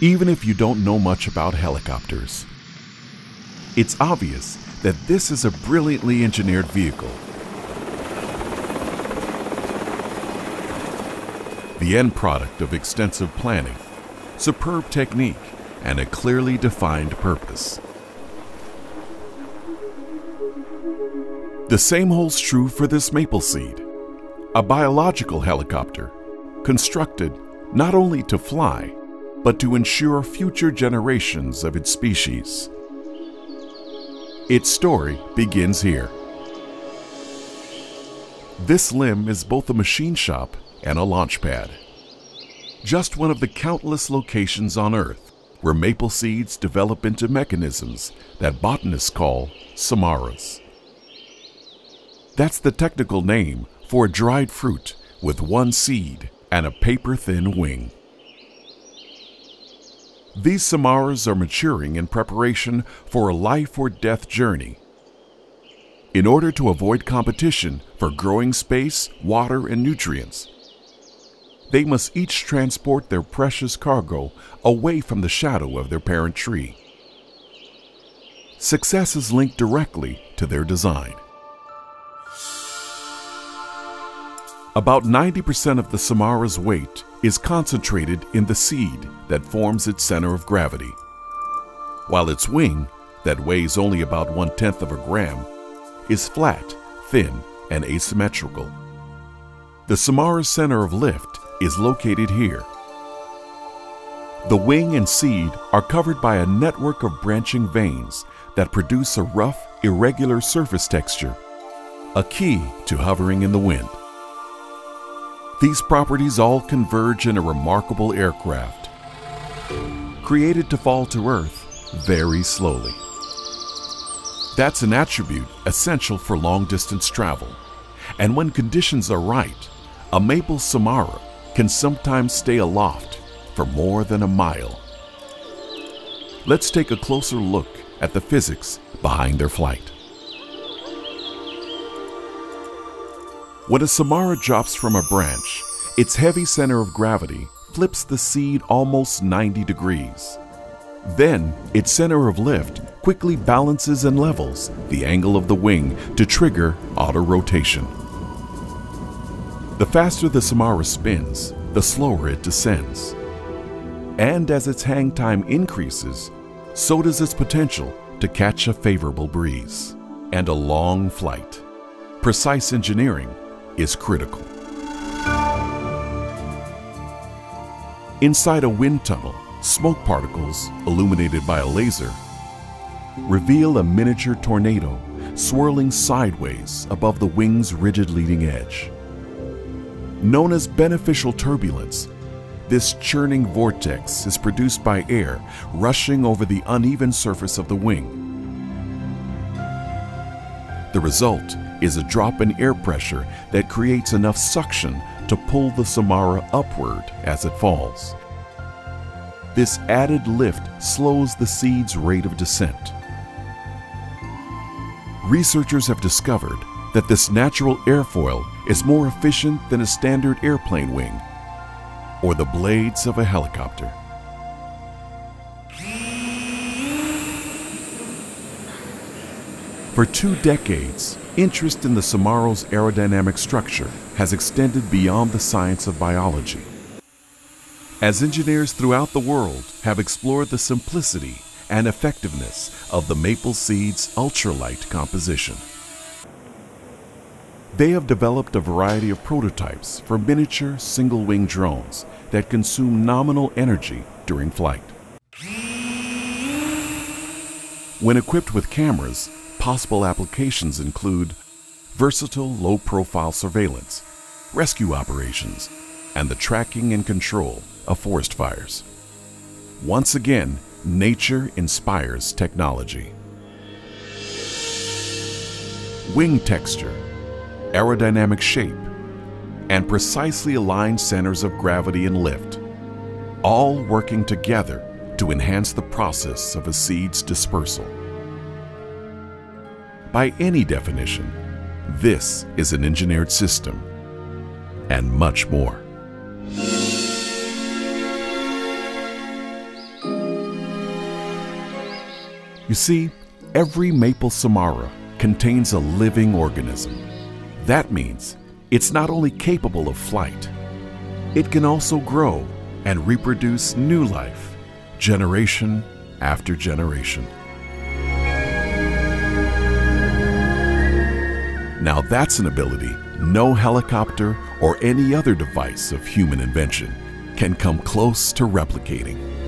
even if you don't know much about helicopters. It's obvious that this is a brilliantly engineered vehicle. The end product of extensive planning, superb technique, and a clearly defined purpose. The same holds true for this Maple Seed, a biological helicopter constructed not only to fly, but to ensure future generations of its species. Its story begins here. This limb is both a machine shop and a launch pad. Just one of the countless locations on Earth where maple seeds develop into mechanisms that botanists call samaras. That's the technical name for a dried fruit with one seed and a paper-thin wing. These samaras are maturing in preparation for a life or death journey. In order to avoid competition for growing space, water, and nutrients, they must each transport their precious cargo away from the shadow of their parent tree. Success is linked directly to their design. About 90% of the Samara's weight is concentrated in the seed that forms its center of gravity, while its wing, that weighs only about one-tenth of a gram, is flat, thin, and asymmetrical. The Samara's center of lift is located here. The wing and seed are covered by a network of branching veins that produce a rough, irregular surface texture, a key to hovering in the wind. These properties all converge in a remarkable aircraft, created to fall to Earth very slowly. That's an attribute essential for long-distance travel, and when conditions are right, a maple samara can sometimes stay aloft for more than a mile. Let's take a closer look at the physics behind their flight. When a samara drops from a branch, its heavy center of gravity flips the seed almost 90 degrees. Then, its center of lift quickly balances and levels the angle of the wing to trigger auto rotation. The faster the Samara spins, the slower it descends. And as its hang time increases, so does its potential to catch a favorable breeze and a long flight. Precise engineering is critical. Inside a wind tunnel, smoke particles, illuminated by a laser, reveal a miniature tornado swirling sideways above the wing's rigid leading edge. Known as beneficial turbulence, this churning vortex is produced by air rushing over the uneven surface of the wing. The result is a drop in air pressure that creates enough suction to pull the Samara upward as it falls. This added lift slows the seed's rate of descent. Researchers have discovered that this natural airfoil is more efficient than a standard airplane wing or the blades of a helicopter. For two decades, interest in the Samara's aerodynamic structure has extended beyond the science of biology. As engineers throughout the world have explored the simplicity and effectiveness of the maple seed's ultralight composition. They have developed a variety of prototypes for miniature single-wing drones that consume nominal energy during flight. When equipped with cameras, possible applications include versatile low-profile surveillance, rescue operations, and the tracking and control of forest fires. Once again, nature inspires technology. Wing texture, aerodynamic shape, and precisely aligned centers of gravity and lift, all working together to enhance the process of a seed's dispersal. By any definition, this is an engineered system and much more. You see, every maple samara contains a living organism. That means it's not only capable of flight, it can also grow and reproduce new life, generation after generation. Now that's an ability no helicopter or any other device of human invention can come close to replicating.